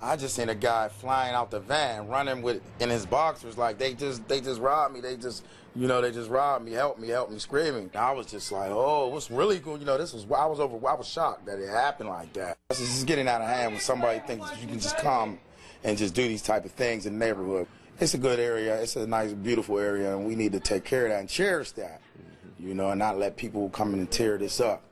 I just seen a guy flying out the van, running with in his boxers, like they just they just robbed me. They just you know they just robbed me, help me, help me, screaming. I was just like, oh, what's really cool? You know, this was I was over. I was shocked that it happened like that. This is getting out of hand when somebody thinks you can just come and just do these type of things in the neighborhood. It's a good area. It's a nice, beautiful area, and we need to take care of that and cherish that. You know, and not let people come in and tear this up.